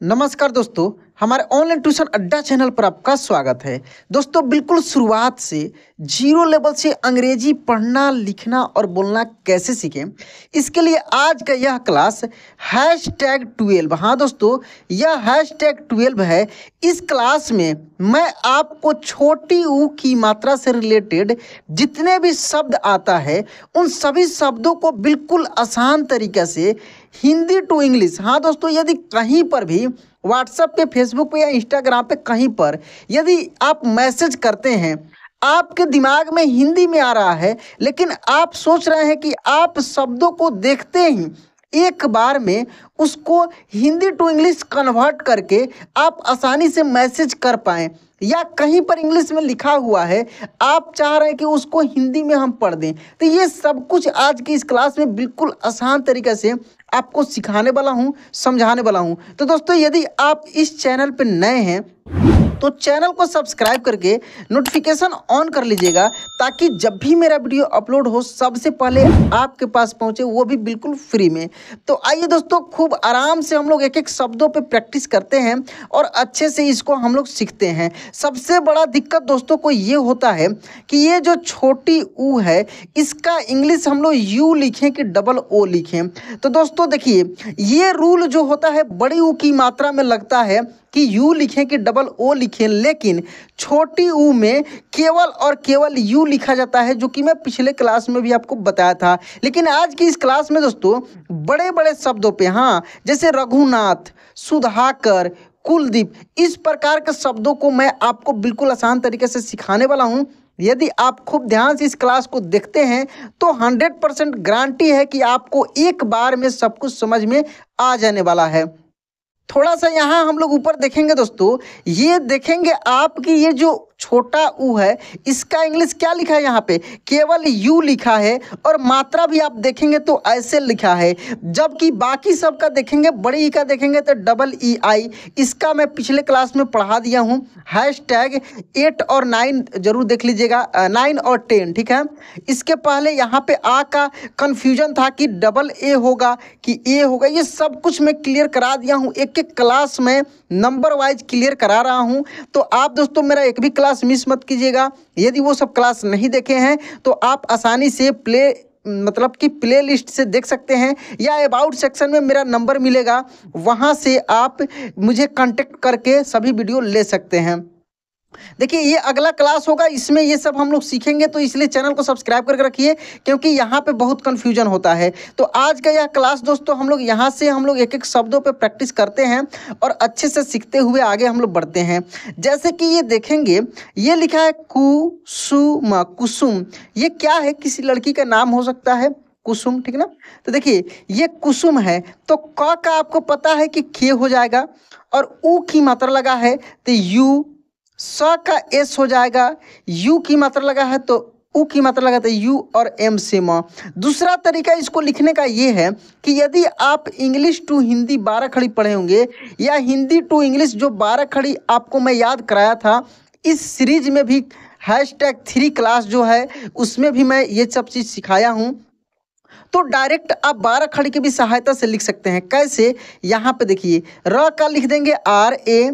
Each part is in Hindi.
नमस्कार दोस्तों, हमारे ऑनलाइन ट्यूशन अड्डा चैनल पर आपका स्वागत है। दोस्तों, बिल्कुल शुरुआत से ज़ीरो लेवल से अंग्रेज़ी पढ़ना, लिखना और बोलना कैसे सीखें, इसके लिए आज का यह क्लास हैश टैग ट्वेल्व हाँ दोस्तों, यह हैश टैग ट्वेल्व है। इस क्लास में मैं आपको छोटी ऊ की मात्रा से रिलेटेड जितने भी शब्द आता है, उन सभी शब्दों को बिल्कुल आसान तरीके से हिंदी टू इंग्लिश। हाँ दोस्तों, यदि कहीं पर भी व्हाट्सएप पे फेसबुक पे या इंस्टाग्राम पे कहीं पर यदि आप मैसेज करते हैं, आपके दिमाग में हिंदी में आ रहा है, लेकिन आप सोच रहे हैं कि आप शब्दों को देखते ही एक बार में उसको हिंदी टू इंग्लिश कन्वर्ट करके आप आसानी से मैसेज कर पाएँ, या कहीं पर इंग्लिश में लिखा हुआ है, आप चाह रहे हैं कि उसको हिंदी में हम पढ़ दें तो ये सब कुछ आज की इस क्लास में बिल्कुल आसान तरीके से आपको सिखाने वाला हूँ, समझाने वाला हूँ। तो दोस्तों, यदि आप इस चैनल पर नए हैं तो चैनल को सब्सक्राइब करके नोटिफिकेशन ऑन कर लीजिएगा, ताकि जब भी मेरा वीडियो अपलोड हो, सबसे पहले आपके पास पहुँचे, वो भी बिल्कुल फ्री में। तो आइए दोस्तों, खूब आराम से हम लोग एक एक शब्दों पे प्रैक्टिस करते हैं और अच्छे से इसको हम लोग सीखते हैं। सबसे बड़ा दिक्कत दोस्तों को ये होता है कि ये जो छोटी ऊ है, इसका इंग्लिश हम लोग यू लिखें कि डबल ओ लिखें। तो दोस्तों देखिए, ये रूल जो होता है, बड़ी ऊ की मात्रा में लगता है। कि यू लिखें कि डबल ओ लिखें, लेकिन छोटी ऊ में केवल और केवल यू लिखा जाता है, जो कि मैं पिछले क्लास में भी आपको बताया था। लेकिन आज की इस क्लास में दोस्तों बड़े बड़े शब्दों पे हाँ जैसे रघुनाथ, सुधाकर, कुलदीप, इस प्रकार के शब्दों को मैं आपको बिल्कुल आसान तरीके से सिखाने वाला हूँ। यदि आप खूब ध्यान से इस क्लास को देखते हैं तो 100 परसेंट गारंटी है कि आपको एक बार में सब कुछ समझ में आ जाने वाला है। थोड़ा सा यहाँ हम लोग ऊपर देखेंगे दोस्तों ये देखेंगे आपकी ये जो छोटा ऊ है, इसका इंग्लिश क्या लिखा है यहाँ पे? केवल यू लिखा है और मात्रा भी आप देखेंगे तो ऐसे लिखा है। जबकि बाकी सब का देखेंगे, बड़ी ई का देखेंगे तो डबल ई आई इसका मैं पिछले क्लास में पढ़ा दिया हूँ। हैश टैग एट और नाइन ज़रूर देख लीजिएगा। नाइन और टेन ठीक है? इसके पहले यहाँ पे आ का कन्फ्यूज़न था कि डबल ए होगा, कि ए होगा, ये सब कुछ मैं क्लियर करा दिया हूँ। एक एक क्लास में नंबर वाइज क्लियर करा रहा हूँ। तो आप दोस्तों मेरा एक भी क्लास मिस मत कीजिएगा। यदि वो सब क्लास नहीं देखे हैं तो आप आसानी से प्ले मतलब कि प्ले लिस्ट से देख सकते हैं, या अबाउट सेक्शन में मेरा नंबर मिलेगा। वहाँ से आप मुझे कांटेक्ट करके सभी वीडियो ले सकते हैं। देखिए, ये अगला क्लास होगा, इसमें ये सब हम लोग सीखेंगे तो इसलिए चैनल को सब्सक्राइब करके रखिए, क्योंकि यहाँ पे बहुत कन्फ्यूज़न होता है। तो आज का यह क्लास दोस्तों, हम लोग यहाँ से हम लोग एक एक शब्दों पे प्रैक्टिस करते हैं और अच्छे से सीखते हुए आगे हम लोग बढ़ते हैं। जैसे कि ये देखेंगे, ये लिखा है कुसुम कुसुम। ये क्या है? किसी लड़की का नाम हो सकता है, कुसुम, ठीक ना? तो देखिए, ये कुसुम है तो क का आपको पता है कि खे हो जाएगा, और ऊ की मात्रा लगा है तो यू स का एस हो जाएगा यू की मात्रा लगा है तो उ की मात्रा लगा तो यू और एम से म दूसरा तरीका इसको लिखने का ये है कि यदि आप इंग्लिश टू हिंदी बारह खड़ी पढ़े होंगे, या हिंदी टू इंग्लिश जो बारह खड़ी आपको मैं याद कराया था, इस सीरीज़ में भी हैश टैग थ्री क्लास जो है, उसमें भी मैं ये सब चीज़ सिखाया हूँ। तो डायरेक्ट आप बारह खड़ी की भी सहायता से लिख सकते हैं। कैसे? यहाँ पे देखिए, र का लिख देंगे आर ए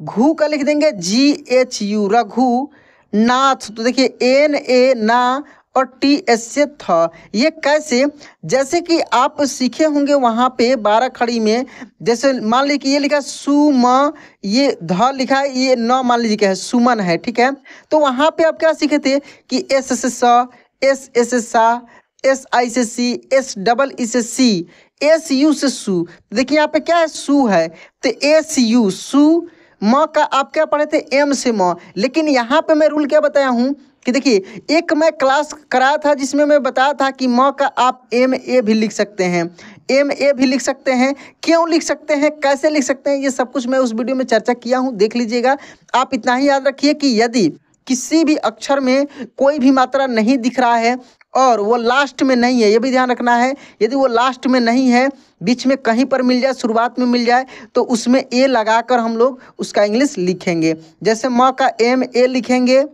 घू का लिख देंगे G H U Raghu, Nath. तो देखिए एन ए ना और टी एस से थ। ये कैसे? जैसे कि आप सीखे होंगे वहाँ पे बारह खड़ी में, जैसे मान लीजिए ये लिखा सु, म, ये ध लिखा है, ये न मान लीजिए क्या है, सुमन है, ठीक है? तो वहाँ पे आप क्या सीखे थे कि एस से स एस एस से सा एस आई से सी एस डबल ई से सी एस यू से सु। देखिए, यहाँ पे क्या है? सु है। तो एस यू सु म का आप क्या पढ़े थे? एम से म। लेकिन यहाँ पे मैं रूल क्या बताया हूँ? कि देखिए, एक मैं क्लास कराया था जिसमें मैं बताया था कि म का आप एम ए भी लिख सकते हैं। एम ए भी लिख सकते हैं। क्यों लिख सकते हैं? कैसे लिख सकते हैं? ये सब कुछ मैं उस वीडियो में चर्चा किया हूँ। देख लीजिएगा। आप इतना ही याद रखिए कि यदि किसी भी अक्षर में कोई भी मात्रा नहीं दिख रहा है और वो लास्ट में नहीं है, ये भी ध्यान रखना है, यदि वो लास्ट में नहीं है, बीच में कहीं पर मिल जाए, शुरुआत में मिल जाए तो उसमें ए लगाकर हम लोग उसका इंग्लिश लिखेंगे। जैसे म का एम ए लिखेंगे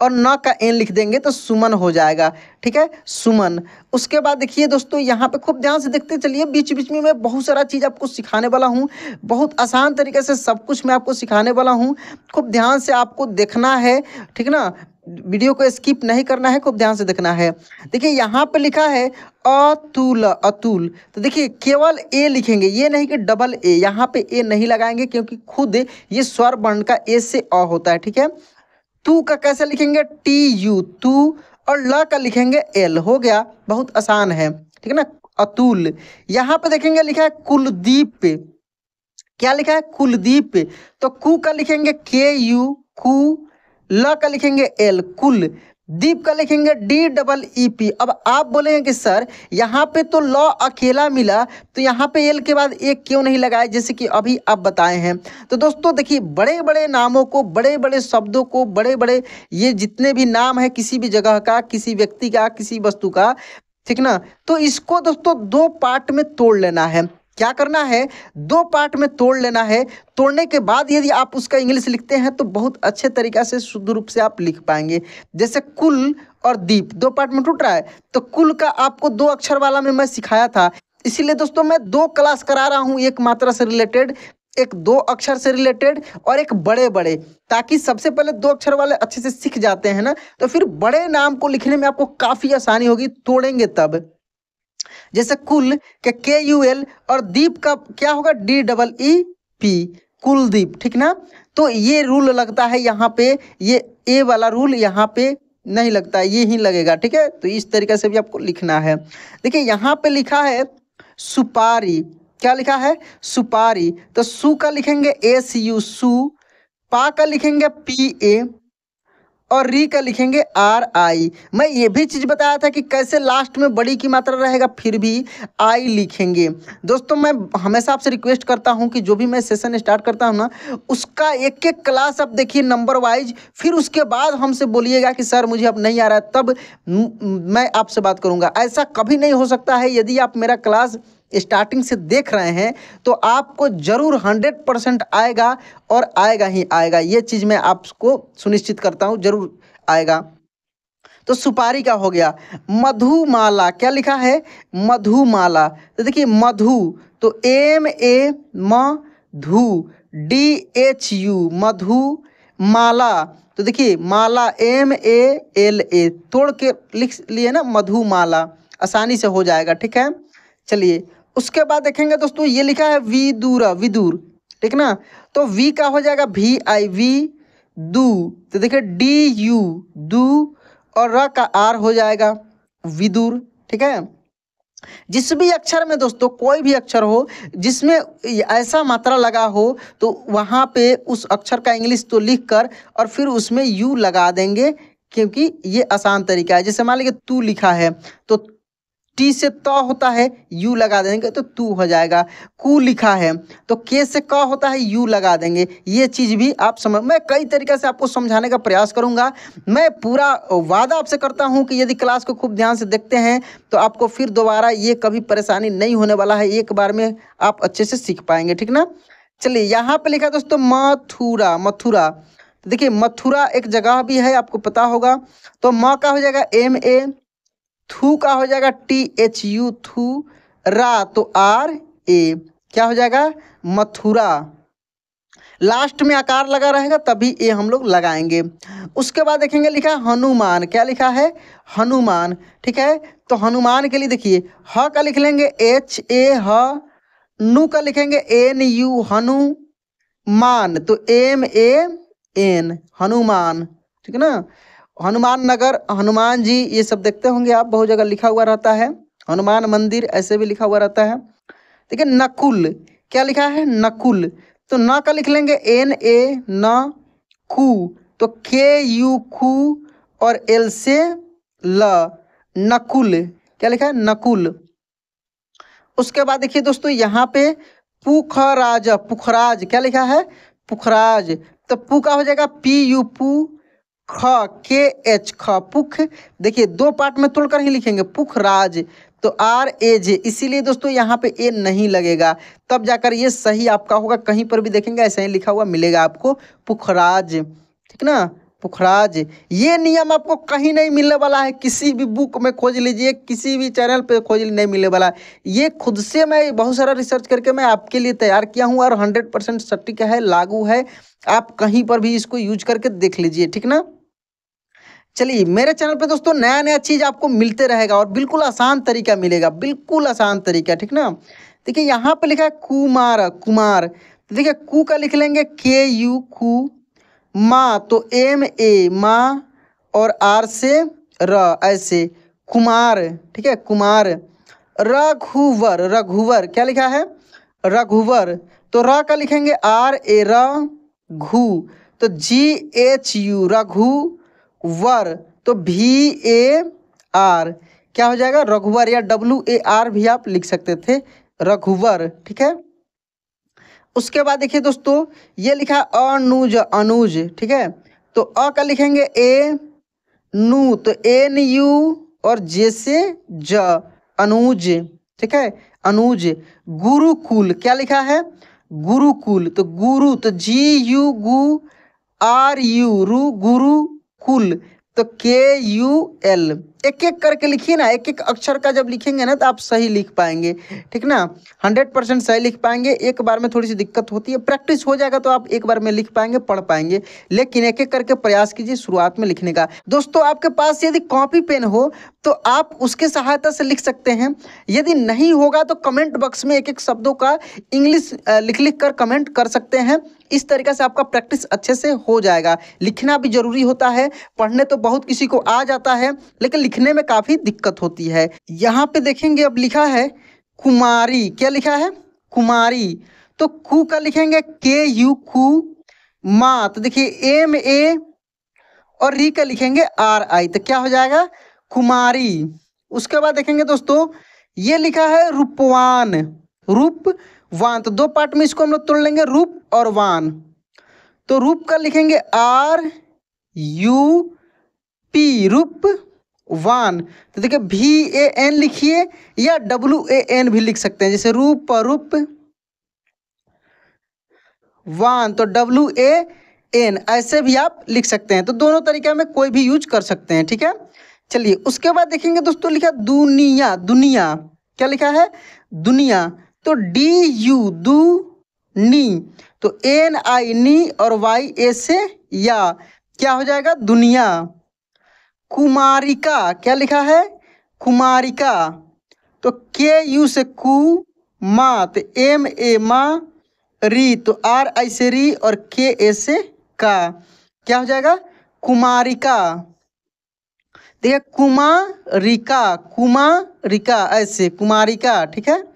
और न का एन लिख देंगे तो सुमन हो जाएगा, ठीक है? सुमन। उसके बाद देखिए दोस्तों, यहाँ पे खूब ध्यान से देखते चलिए बीच बीच में मैं बहुत सारा चीज़ आपको सिखाने वाला हूँ। बहुत आसान तरीके से सब कुछ मैं आपको सिखाने वाला हूँ। खूब ध्यान से आपको देखना है, ठीक ना? वीडियो को स्किप नहीं करना है, खूब ध्यान से देखना है। देखिए, यहाँ पे लिखा है, अतुल अतुल। तो देखिए, केवल ए लिखेंगे, ये नहीं कि डबल ए यहाँ पे ए नहीं लगाएँगे, क्योंकि खुद ये स्वर वर्ण का ए से अ होता है, ठीक है? तू का कैसे लिखेंगे? टी यू तू और ल का लिखेंगे एल हो गया, बहुत आसान है, ठीक है ना? अतुल। यहाँ पे देखेंगे, लिखा है कुलदीप। क्या लिखा है? कुलदीप। तो कु का लिखेंगे के यू कु ल का लिखेंगे एल, कुल। दीप का लिखेंगे डी डबल ई पी। अब आप बोलेंगे कि सर, यहाँ पे तो लॉ अकेला मिला तो यहाँ पे एल के बाद एक क्यों नहीं लगाए जैसे कि अभी आप बताए हैं। तो दोस्तों, देखिए बड़े बड़े नामों को बड़े बड़े शब्दों को बड़े बड़े ये जितने भी नाम है, किसी भी जगह का, किसी व्यक्ति का, किसी वस्तु का, ठीक ना? तो इसको दोस्तों, दो पार्ट में तोड़ लेना है। क्या करना है? दो पार्ट में तोड़ लेना है। तोड़ने के बाद यदि आप उसका इंग्लिश लिखते हैं तो बहुत अच्छे तरीक़ा से शुद्ध रूप से आप लिख पाएँगे। जैसे कुल और दीप, दो पार्ट में टूट रहा है। तो कुल का आपको दो अक्षर वाला में मैं सिखाया था। इसीलिए दोस्तों, मैं दो क्लास करा रहा हूँ, एक मात्रा से रिलेटेड एक दो अक्षर से रिलेटेड और एक बड़े बड़े ताकि सबसे पहले दो अक्षर वाले अच्छे से सीख जाते हैं ना। तो फिर बड़े नाम को लिखने में आपको काफ़ी आसानी होगी। तोड़ेंगे तब। जैसे कुल के के यू एल और दीप का क्या होगा? D double E P Kuldeep ठीक ना? तो ये रूल लगता है यहाँ पे, ये ए वाला रूल यहाँ पे नहीं लगता, ये ही लगेगा, ठीक है? तो इस तरीके से भी आपको लिखना है। देखिए, यहाँ पे लिखा है सुपारी। क्या लिखा है? सुपारी। तो सु का लिखेंगे ए सी यू सु। पा का लिखेंगे पी ए और री का लिखेंगे आर आई। मैं ये भी चीज़ बताया था कि कैसे लास्ट में बड़ी की मात्रा रहेगा, फिर भी आई लिखेंगे। दोस्तों, मैं हमेशा आपसे रिक्वेस्ट करता हूँ कि जो भी मैं सेशन स्टार्ट करता हूँ ना, उसका एक एक क्लास आप देखिए नंबर वाइज फिर उसके बाद हमसे बोलिएगा कि, सर, मुझे अब नहीं आ रहा तब मैं आपसे बात करूँगा। ऐसा कभी नहीं हो सकता है, यदि आप मेरा क्लास स्टार्टिंग से देख रहे हैं तो आपको ज़रूर हंड्रेड परसेंट आएगा और आएगा ही आएगा। ये चीज़ मैं आपको सुनिश्चित करता हूँ, ज़रूर आएगा। तो सुपारी का हो गया। मधुमाला, क्या लिखा है? मधुमाला। तो देखिए, मधु तो एम ए म धु D H U Madhu Mala तो देखिए, माला एम ए एल ए तोड़ के लिख लिए ना, मधुमाला। आसानी से हो जाएगा, ठीक है? चलिए उसके बाद देखेंगे दोस्तों, ये लिखा है वी दूरा विदूर ठीक ना? तो वी का हो जाएगा वी आई, वी दू तो देखिए डी यू दू और र का आर हो जाएगा विदूर ठीक है? जिस भी अक्षर में दोस्तों, कोई भी अक्षर हो, जिसमें ऐसा मात्रा लगा हो तो वहाँ पे उस अक्षर का इंग्लिश तो लिख कर और फिर उसमें यू लगा देंगे, क्योंकि ये आसान तरीका है। जैसे मान लीजिए तू लिखा है तो टी से त होता है यू लगा देंगे तो तू हो जाएगा। कु लिखा है तो के से क होता है यू लगा देंगे। ये चीज़ भी आप समझ, मैं कई तरीके से आपको समझाने का प्रयास करूँगा। मैं पूरा वादा आपसे करता हूँ कि यदि क्लास को खूब ध्यान से देखते हैं तो आपको फिर दोबारा ये कभी परेशानी नहीं होने वाला है। एक बार में आप अच्छे से सीख पाएँगे, ठीक ना? चलिए, यहाँ पर लिखा दोस्तों, मथुरा मथुरा। देखिए, मथुरा एक जगह भी है, आपको पता होगा। तो म का हो जाएगा एम ए थू का हो जाएगा टी एच यू थू, रा तो आर, ए। क्या हो जाएगा? मथुरा। लास्ट में आकार लगा रहेगा, तभी ए हम लोग लगाएँगे। उसके बाद देखेंगे लिखा हनुमान। क्या लिखा है? हनुमान। ठीक है? तो हनुमान के लिए देखिए, ह का लिख लेंगे एच ए ह, नु का लिखेंगे एन यू हनु मान तो एम ए एन हनुमान। ठीक है ना? हनुमान नगर, हनुमान जी, ये सब देखते होंगे आप, बहुत जगह लिखा हुआ रहता है। हनुमान मंदिर, ऐसे भी लिखा हुआ रहता है। ठीक है नकुल, क्या लिखा है? नकुल। तो न का लिख लेंगे, एन, ए, न, कु। तो के, यू खू और एल से ल। नकुल, क्या लिखा है? नकुल। उसके बाद देखिए दोस्तों, यहाँ पे पुखराज पुखराज, क्या लिखा है? पुखराज। तो पू का हो जाएगा पी, यू, पू। ख के एच ख, पुख। देखिए, दो पार्ट में तोड़कर ही लिखेंगे, पुख, राज। तो आर, ए, जे। इसीलिए दोस्तों, यहाँ पे ए नहीं लगेगा। तब जाकर ये सही आपका होगा, कहीं पर भी देखेंगे, ऐसा ही लिखा हुआ मिलेगा आपको पुखराज ठीक ना? पुखराज ये नियम आपको कहीं नहीं मिलने वाला है। किसी भी बुक में खोज लीजिए, किसी भी चैनल पे खोज नहीं मिलने वाला। है ये खुद से मैं बहुत सारा रिसर्च करके मैं आपके लिए तैयार किया हूँ, और हंड्रेड परसेंट सटीक है, लागू है। आप कहीं पर भी इसको यूज़ करके देख लीजिए, ठीक ना? चलिए, मेरे चैनल पे दोस्तों नया नया चीज़ आपको मिलते रहेगा और बिल्कुल आसान तरीका मिलेगा, बिल्कुल आसान तरीका, ठीक ना? देखिए, यहाँ पे लिखा है कुमार कुमार। देखिए, कु का लिख लेंगे के यू, कु, माँ तो एम, ए, माँ और आर से र, ऐसे। कुमार, ठीक है, कुमार। रघुवर रघुवर, क्या लिखा है? रघुवर। तो र का लिखेंगे आर, ए, र, घु। तो जी, एच, यू, रघु वर तो भी ए आर। क्या हो जाएगा? रघुवर या डब्ल्यू ए आर भी आप लिख सकते थे। रघुवर, ठीक है? उसके बाद देखिए दोस्तों, ये लिखा अनुज अनुज, ठीक है? तो अ का लिखेंगे ए, नू तो एन यू और जे से ज, अनुज, ठीक है? अनुज, गुरुकुल, क्या लिखा है? गुरुकुल तो गुरु तो जी यू, गु, आर यू, रु, गुरु कुल तो के यू एल एक एक करके लिखिए ना एक एक अक्षर का जब लिखेंगे ना तो आप सही लिख पाएँगे, ठीक ना? हंड्रेड परसेंट सही लिख पाएँगे, एक बार में थोड़ी सी दिक्कत होती है, प्रैक्टिस हो जाएगा तो आप एक बार में लिख पाएँगे, पढ़ पाएँगे, लेकिन एक एक करके प्रयास कीजिए शुरुआत में लिखने का। दोस्तों, आपके पास यदि कॉपी पेन हो तो आप उसके सहायता से लिख सकते हैं। यदि नहीं होगा तो कमेंट बॉक्स में एक एक शब्दों का इंग्लिश लिख लिख कर कमेंट कर सकते हैं। इस तरीके से आपका प्रैक्टिस अच्छे से हो जाएगा। लिखना भी ज़रूरी होता है, पढ़ने तो बहुत किसी को आ जाता है, लेकिन लिखने में काफ़ी दिक्कत होती है। यहाँ पे देखेंगे, अब लिखा है, कुमारी। क्या लिखा है? कुमारी। तो कु का लिखेंगे, के, यू, कु, माँ। तो देखिए, एम, ए और री का लिखेंगे, आर, आई। तो क्या हो जाएगा? कुमारी। उसके बाद देखेंगे दोस्तों, ये लिखा है रूपवान। रूप वान तो दो पार्ट में इसको हम लोग तोड़ लेंगे, रूप और वान। तो रूप का लिखेंगे, आर, यू, पी। रूप वान। तो देखिए भी ए एन लिखिए या डब्ल्यू ए एन भी लिख सकते हैं। जैसे रूप रूप वन तो डब्ल्यू ए एन ऐसे भी आप लिख सकते हैं। तो दोनों तरीके में कोई भी यूज़ कर सकते हैं, ठीक है? चलिए, उसके बाद देखेंगे दोस्तों, लिखा दुनिया दुनिया, क्या लिखा है? दुनिया। तो डी यू दू, नी तो एन आई नी और वाई ए से या, क्या हो जाएगा? दुनिया। कुमारिका, क्या लिखा है? कुमारिका। तो के यू से कु, मा तो एम, ए, मा, री तो आर, आई से री और के, ए से का। क्या हो जाएगा? कुमारिका। देखिए, कुमारिका कुमारिका, ऐसे, कुमारिका, ठीक है?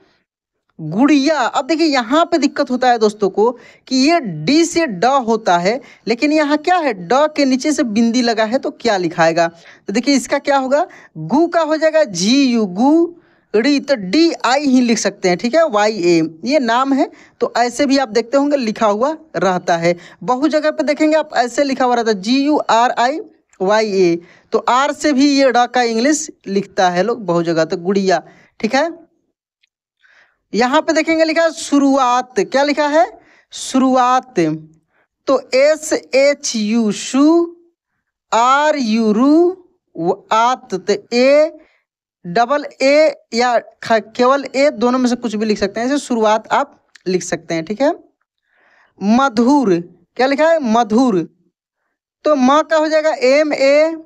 गुड़िया। अब देखिए, यहाँ पे दिक्कत होता है दोस्तों को कि ये डी से ड होता है, लेकिन यहाँ क्या है? ड के नीचे से बिंदी लगा है तो क्या लिखाएगा? तो देखिए, इसका क्या होगा? गु का हो जाएगा जी यू, गु डी तो डी, आई ही लिख सकते हैं, ठीक है? Y, A. ये नाम है तो ऐसे भी आप देखते होंगे, लिखा हुआ रहता है। बहु जगह पे देखेंगे आप, ऐसे लिखा हुआ रहता है, G U, R, I, Y, A. तो आर से भी ये ड का इंग्लिश लिखता है लोग, बहु जगह तो गुड़िया, ठीक है? यहाँ पे देखेंगे लिखा है शुरुआत। क्या लिखा है? शुरुआत। तो एस एच यू शु, आर यू रू आत। तो ए, डबल ए या केवल ए दोनों में से कुछ भी लिख सकते हैं। ऐसे शुरुआत आप लिख सकते हैं, ठीक है? मधुर। क्या लिखा है? मधुर। तो म का हो जाएगा एम ए,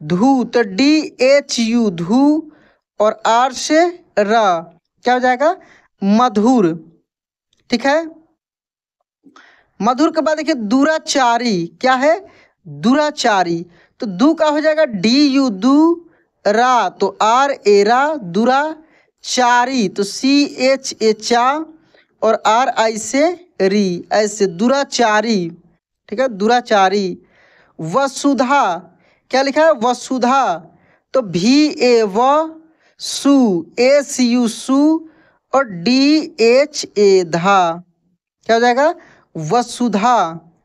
धू। तो डी एच यू, धू। और आर से र। क्या हो जाएगा? मधुर। ठीक है? मधुर के बाद देखिए, दुराचारी। क्या है? दुराचारी। तो दू का हो जाएगा डी यू दू, रा। तो आर, ए, रा दुरा चारी तो सी, एच, ए, चा और आर, आई से री। ऐसे दुराचारी। ठीक है? दुराचारी। वसुधा। क्या लिखा है? वसुधा। तो भी, ए, व सु एस यू, सु और डी एच ए, धा। क्या हो जाएगा? वसुधा,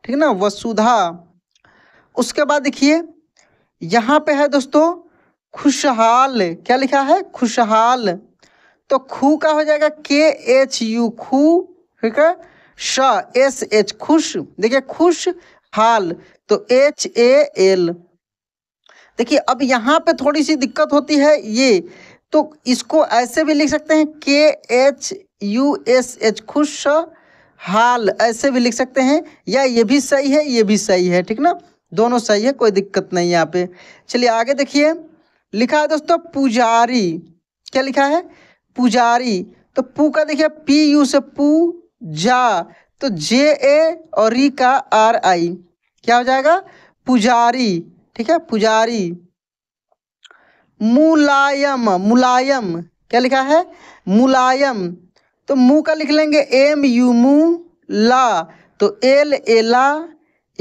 ठीक ना? वसुधा। उसके बाद देखिए, यहाँ पे है दोस्तों, खुशहाल। क्या लिखा है? खुशहाल। तो खू का हो जाएगा के एच यू, खू, ठीक है? श, एस एच, खुश। देखिए खुश हाल तो एच ए एल। देखिए, अब यहाँ पे थोड़ी सी दिक्कत होती है, ये तो इसको ऐसे भी लिख सकते हैं के एच यू एस एच खुश हाल ऐसे भी लिख सकते हैं। या ये भी सही है, ये भी सही है, ठीक ना? दोनों सही है, कोई दिक्कत नहीं यहाँ पे। चलिए आगे देखिए। लिखा है दोस्तों, पुजारी। क्या लिखा है? पुजारी। तो पू का देखिए, पी यू से पू जा तो जे ए और री का आर आई। क्या हो जाएगा? पुजारी, ठीक है? पुजारी। मुलायम मुलायम, क्या लिखा है? मुलायम। तो मुँह का लिख लेंगे एम, यू, मू, ला। तो एल, एला,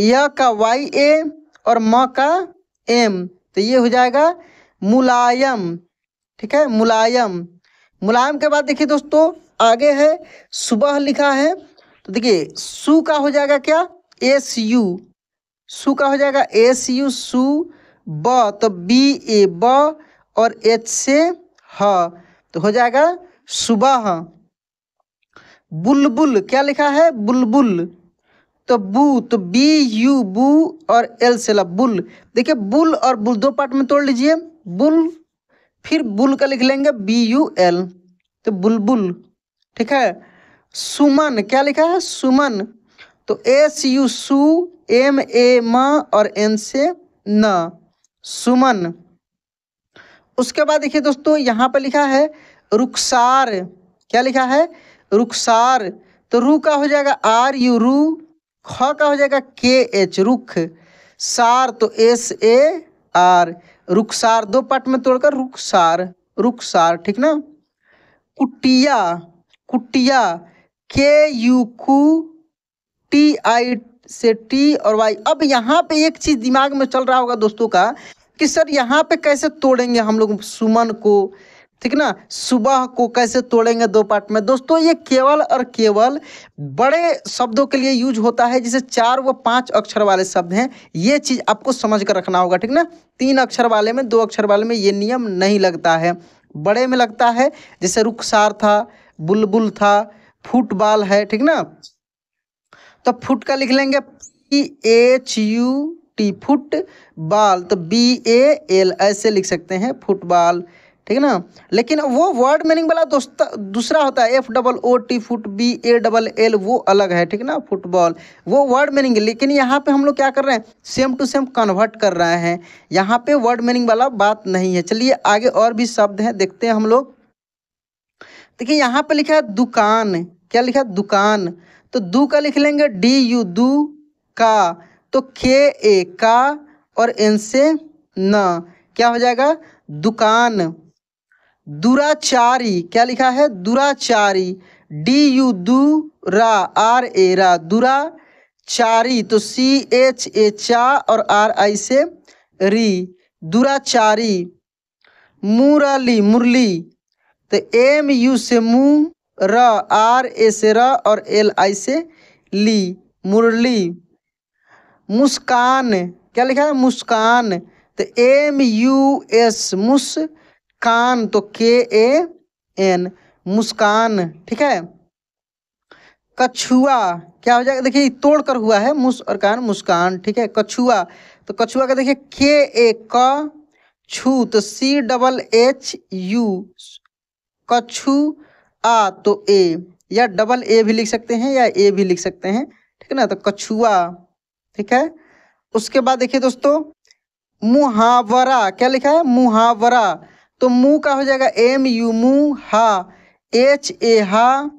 य का वाई, ए, और म का एम। तो ये हो जाएगा मुलायम। ठीक है? मुलायम। मुलायम के बाद देखिए दोस्तों, आगे है, सुबह लिखा है। तो देखिए, सु का हो जाएगा क्या? S, U. सु का हो जाएगा एस, यू, सु, ब। तो बी, ए, ब। और एच से ह तो हो जाएगा सुबह। बुलबुल, क्या लिखा है? बुलबुल। तो बू तो बी, यू, बू और एल से ला, बुल। देखिए, बुल और बुल, दो पार्ट में तोड़ लीजिए। बुल, फिर बुल का लिख लेंगे, बी, यू, एल। तो बुलबुल, ठीक है? सुमन, क्या लिखा है? सुमन। तो एस, यू, सु, एम, ए, म और एन से न। सुमन। उसके बाद देखिए दोस्तों, यहाँ पर लिखा है, रुखसार। क्या लिखा है? रुखसार। तो रू का हो जाएगा आर यू, रू। ख का हो जाएगा के एच, रुख। सार तो एस ए आर। रुखसार दो पार्ट में तोड़कर रुखसार रुखसार, ठीक ना? कुटिया कुटिया। के यू, कू, टी, आई से टी और वाई। अब यहाँ पे एक चीज़ दिमाग में चल रहा होगा दोस्तों का कि सर यहाँ पे कैसे तोड़ेंगे हम लोग सुमन को? ठीक ना? सुबह को कैसे तोड़ेंगे दो पार्ट में? दोस्तों, ये केवल और केवल बड़े शब्दों के लिए यूज़ होता है, जिसे चार व पाँच अक्षर वाले शब्द हैं। ये चीज़ आपको समझ कर रखना होगा, ठीक ना? तीन अक्षर वाले में, दो अक्षर वाले में ये नियम नहीं लगता है। बड़े में लगता है, जैसे रुखसार था, बुलबुल था, फुटबॉल है, ठीक ना? तो फुट का लिख लेंगे, P H U T, foot ball B A L L ऐसे लिख सकते हैं फुटबॉल ठीक है ना? लेकिन वो वर्ड मीनिंग वाला दूसरा होता है F double O T foot B A double L वो अलग है, ठीक है ना? फुटबॉल वो वर्ड मीनिंग लेकिन यहाँ पे हम लोग क्या कर रहे हैं? सेम टू सेम कन्वर्ट कर रहे हैं। यहाँ पे वर्ड मीनिंग वाला बात नहीं है। चलिए, आगे और भी शब्द हैं, देखते हैं हम लोग। देखिए, यहाँ पे लिखा है दुकान। क्या लिखा है? दुकान। तो दू का लिख लेंगे डी यू दू का। तो के ए का और एन से न। क्या हो जाएगा? दुकान। दुराचारी। क्या लिखा है? दुराचारी। डी यू दू रा आर ए रा दुरा चारी तो सी एच ए चा और आर आई से री। दुराचारी। मुरली। मुरली। तो एम यू से मुँह र। आर ए से र और एल आई से ली। मुरली। मुस्कान। क्या लिखा है? मुस्कान। तो एम यू एस मुस्कान तो के ए एन मुस्कान, ठीक है? कछुआ, क्या हो जाएगा? देखिए तोड़ कर हुआ है, मुस और कान, मुस्कान, ठीक है? कछुआ तो कछुआ का देखिए के ए क, छू तो सी डबल एच यू कछु आ तो ए या डबल ए भी लिख सकते हैं, या ए भी लिख सकते हैं, ठीक है ना? तो कछुआ, ठीक है? उसके बाद देखिए दोस्तों, मुहावरा, क्या लिखा है? मुहावरा। तो मुँह का हो जाएगा एम यू मुँह हा, एच, ए, हा,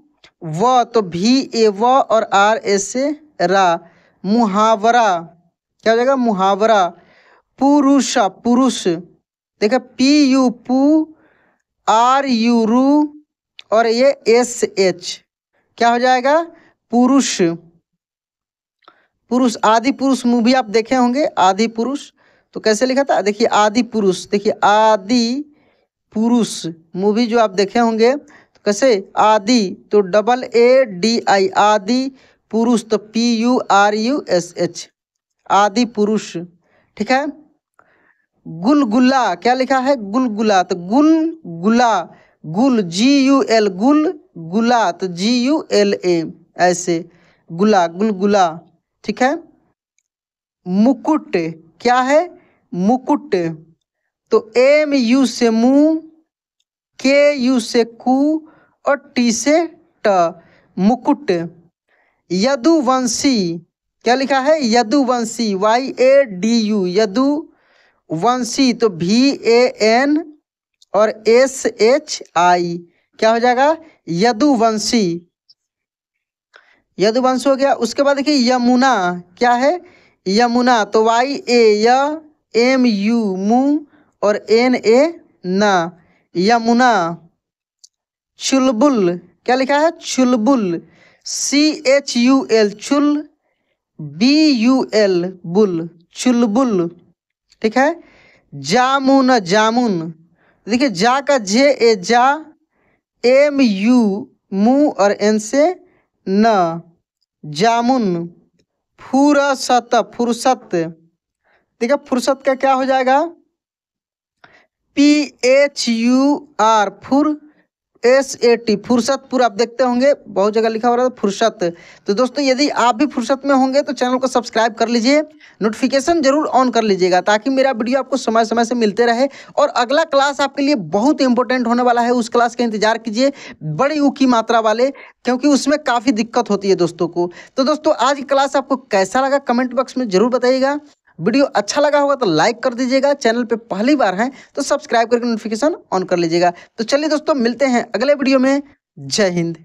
व तो भी, ए, व और आर एस से रा। मुहावरा, क्या हो जाएगा? मुहावरा। पुरुष पुरुष। देखा पी, यू, पू, आर, यू, रू और ये एस, एच। क्या हो जाएगा? पुरुष। पुरुष, आदि पुरुष मूवी आप देखे होंगे, आदि पुरुष। तो कैसे लिखा था? देखिए, आदि पुरुष, देखिए, आदि पुरुष मूवी जो आप देखे होंगे तो कैसे? आदि तो डबल ए डी आई आदि पुरुष तो P U R U S H आदि पुरुष, ठीक है? गुलगुला, क्या लिखा है? गुलगुला तो गुल गुला गुल जी यू एल गुल गुला तो जी यू एल ए ऐसे, गुला, गुलगुला। ठीक है? मुकुट, क्या है? मुकुट। तो एम यू से मुँह के यू से कु और टी से ट मुकुट। यदुवंशी, क्या लिखा है? Yaduvanshi Y A D U Yaduvanshi तो भी ए एन और एस एच आई क्या हो जाएगा? यदुवंशी। यदुवंश हो गया। उसके बाद देखिए, यमुना क्या है? यमुना तो वाई ए य, एम यू, मु और एन ए ना। यमुना, चुलबुल, क्या लिखा है? Chulbul. C H U L, चुल, बी यू एल, बुल, चुलबुल। ठीक है? जामुन जामुन। देखिए, जा का जे ए जा, एम यू, मु और एन से न। जामुन फुरसत फुरसत। देखिए फुर्सत का क्या हो जाएगा? पी एच यू आर फुर एस ए टी फुर्सतपुर आप देखते होंगे, बहुत जगह लिखा हो रहा है, फुर्सत। तो दोस्तों, यदि आप भी फुर्सत में होंगे तो चैनल को सब्सक्राइब कर लीजिए, नोटिफिकेशन ज़रूर ऑन कर लीजिएगा, ताकि मेरा वीडियो आपको समय समय से मिलते रहे, और अगला क्लास आपके लिए बहुत इंपॉर्टेंट होने वाला है, उस क्लास का इंतज़ार कीजिए, बड़ी ऊ मात्रा वाले, क्योंकि उसमें काफ़ी दिक्कत होती है दोस्तों को। तो दोस्तों, आज क्लास आपको कैसा लगा, कमेंट बॉक्स में ज़रूर बताइएगा। वीडियो अच्छा लगा होगा तो लाइक कर दीजिएगा, चैनल पे पहली बार हैं तो सब्सक्राइब करके नोटिफिकेशन ऑन कर लीजिएगा। तो चलिए दोस्तों, मिलते हैं अगले वीडियो में। जय हिंद।